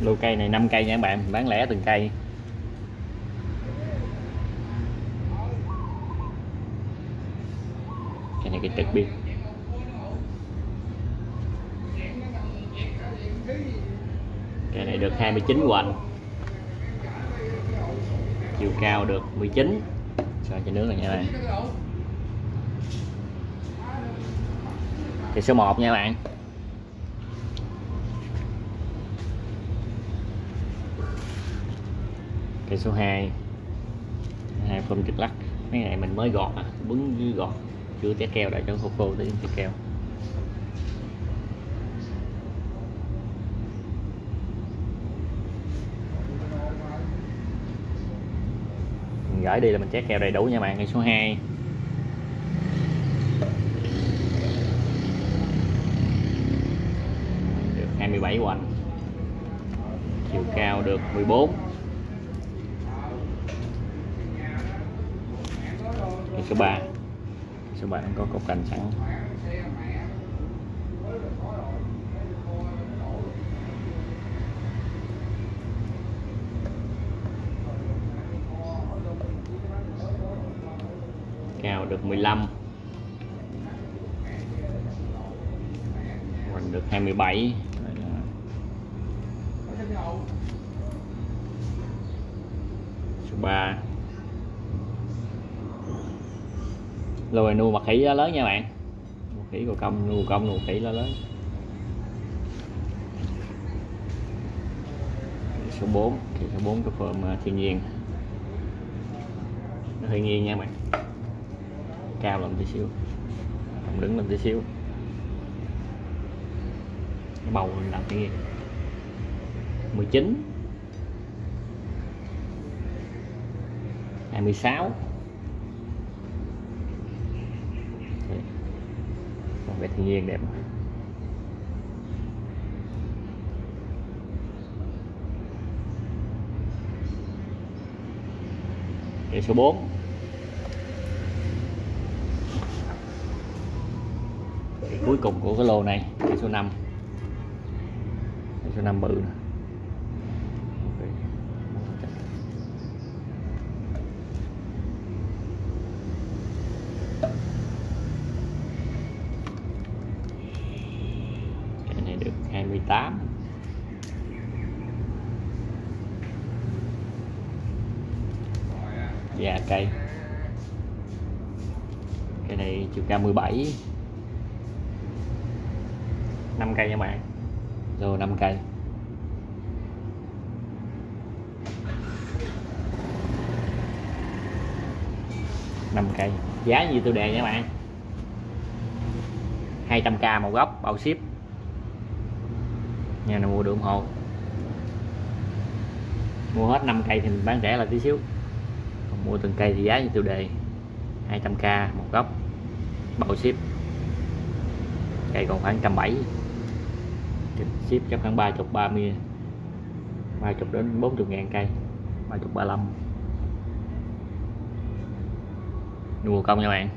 lô cây này 5 cây nha các bạn, bán lẻ từng cây. Cái này cái trực biên cái này được 29 hoành chiều cao được 19 sao cho nước này nha bạn. Thì số 1 nha bạn. Cây số 2 hai phân trực lắc. Mấy ngày mình mới gọt à. Bứng dưới gọt. Chưa té keo đã cho khô khô tới té keo. Mình gửi đi là mình check keo đầy đủ nha bạn. Cây số 2 được 27 hoành. Chiều cao được 14 cây số 3 số 3 nó có cột cành sẵn. Cao được 15 mình được 27 Đây là số 3 lô nuôi mặt khỉ lá lớn nha bạn. Nuôi khỉ cầu công, nuôi công, nuôi khỉ lá lớn. Số 4 thì số 4 cái phơm thiên nhiên. Nó hơi nghiêng nha bạn. Cao lên tí xíu. Không đứng lên tí xíu. Cái bầu làm tí nghiêng 19 26 một thiên nhiên đẹp. Điều số 4 Điều cuối cùng của cái lô này Điều số 5 Điều số 5 bự nè. 18 dạ cây. Cây này chiều cao 17 5 cây nha bạn. Rồi 5 cây. Năm cây. Giá như tôi đề nha bạn. 200k một gốc, bao ship nhà nào mua được ủng hộ? Mua hết 5 cây thì mình bán rẻ là tí xíu. Còn mua từng cây thì giá như tiêu đề 200k một gốc bao ship. Cây còn khoảng 170 ship chắc khoảng 30 30 30 đến 40 ngàn cây 30 35 mua công nha bạn.